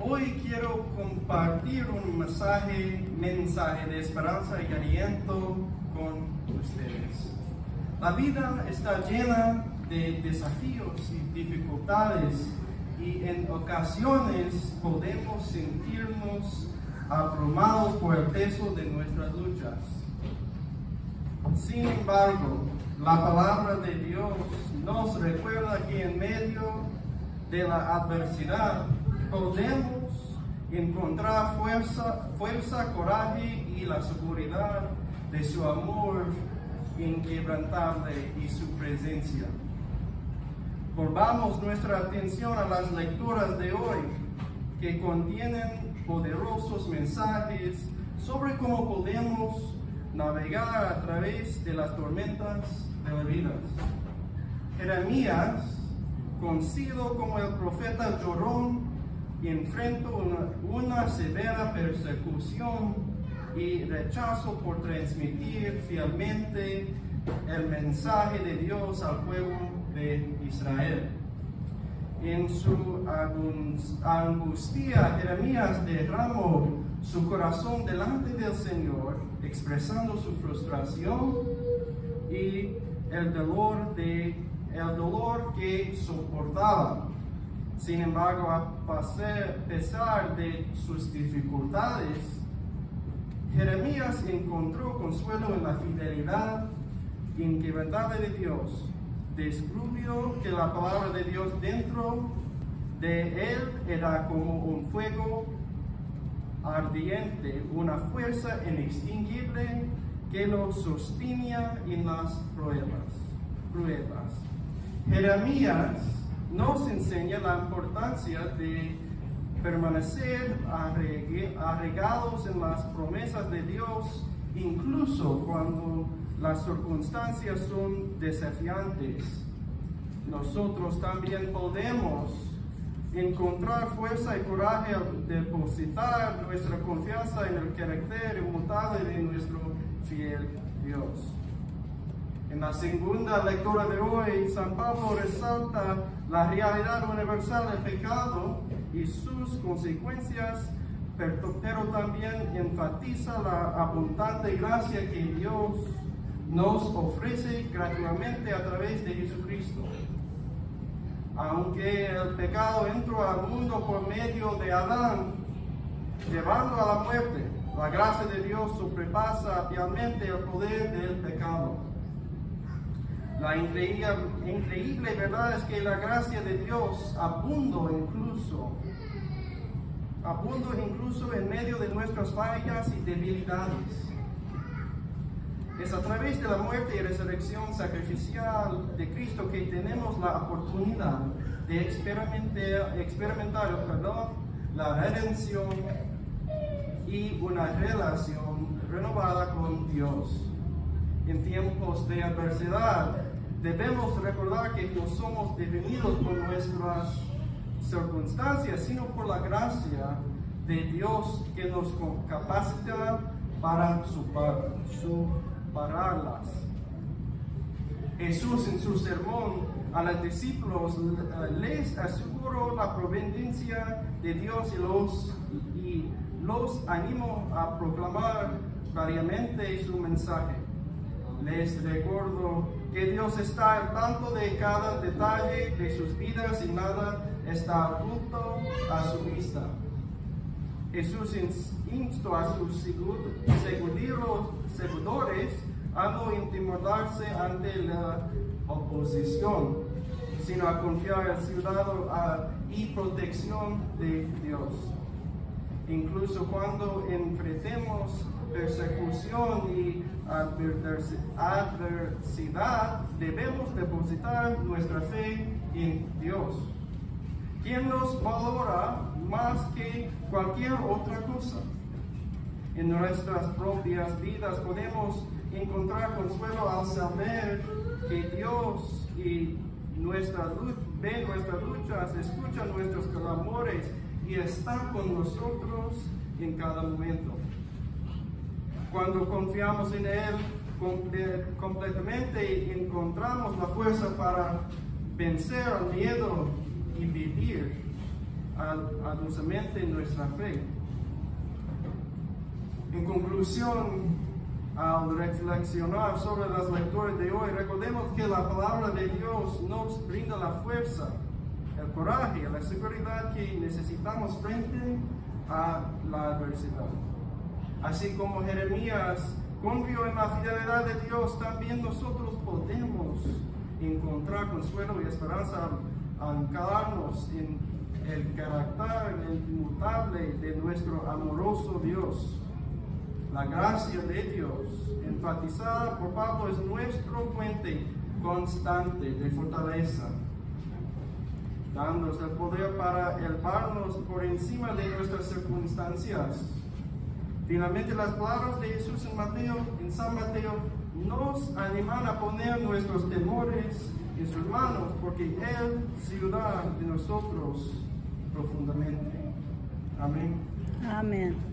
Hoy quiero compartir un mensaje, mensaje de esperanza y aliento con ustedes. La vida está llena de desafíos y dificultades y en ocasiones podemos sentirnos abrumados por el peso de nuestras luchas. Sin embargo, la palabra de Dios nos recuerda que en medio de la adversidad podemos encontrar fuerza, fuerza, coraje y la seguridad de su amor inquebrantable y su presencia. Volvamos nuestra atención a las lecturas de hoy que contienen poderosos mensajes sobre cómo podemos navegar a través de las tormentas de la vida. Jeremías, conocido como el profeta llorón, enfrentó una, una severa persecución y rechazo por transmitir fielmente el mensaje de Dios al pueblo de Israel. En su angustia, Jeremías derramó su corazón delante del Señor, expresando su frustración y el dolor, de, el dolor que soportaba. Sin embargo, a pesar de sus dificultades, Jeremías encontró consuelo en la fidelidad inquebrantable de Dios. Descubrió que la palabra de Dios dentro de él era como un fuego ardiente, una fuerza inextinguible que lo sostenía en las pruebas. pruebas. Jeremías nos enseña la importancia de permanecer arraigados en las promesas de Dios, incluso cuando las circunstancias son desafiantes. Nosotros también podemos encontrar fuerza y coraje al depositar nuestra confianza en el carácter inmutable de nuestro fiel Dios. En la segunda lectura de hoy, San Pablo resalta la realidad universal del pecado y sus consecuencias, pero, también enfatiza la abundante gracia que Dios nos ofrece gratuitamente a través de Jesucristo. Aunque el pecado entró al mundo por medio de Adán, llevando a la muerte, la gracia de Dios sobrepasa ampliamente el poder del pecado. La increíble, verdad es que la gracia de Dios abundo incluso, abundo incluso en medio de nuestras fallas y debilidades. Es a través de la muerte y resurrección sacrificial de Cristo que tenemos la oportunidad de experimentar, experimentar perdón, la redención y una relación renovada con Dios. En tiempos de adversidad, debemos recordar que no somos definidos por nuestras circunstancias, sino por la gracia de Dios que nos capacita para superarlas. Jesús en su sermón a los discípulos les aseguró la providencia de Dios y los, y los animó a proclamar variamente su mensaje. Les recuerdo que Dios está al tanto de cada detalle de sus vidas y nada está oculto a su vista. Jesús instó a sus seguidores a no intimidarse ante la oposición, sino a confiar en ciudadano y protección de Dios. Incluso cuando enfrentemos persecución y adversidad, debemos depositar nuestra fe en Dios, quien nos valora más que cualquier otra cosa. En nuestras propias vidas podemos encontrar consuelo al saber que Dios y nuestra ve nuestras luchas, escucha nuestros clamores y está con nosotros en cada momento. Cuando confiamos en Él completamente encontramos la fuerza para vencer al miedo y vivir arduamente nuestra fe. En conclusión, al reflexionar sobre las lecturas de hoy, recordemos que la palabra de Dios nos brinda la fuerza, el coraje, la seguridad que necesitamos frente a la adversidad. Así como Jeremías confió en la fidelidad de Dios, también nosotros podemos encontrar consuelo y esperanza al anclarnos en el carácter inmutable de nuestro amoroso Dios. La gracia de Dios, enfatizada por Pablo, es nuestro puente constante de fortaleza, dándonos el poder para elevarnos por encima de nuestras circunstancias. Finalmente, las palabras de Jesús en Mateo, en San Mateo, nos animan a poner nuestros temores en sus manos, porque Él se de nosotros profundamente. Amén. Amén.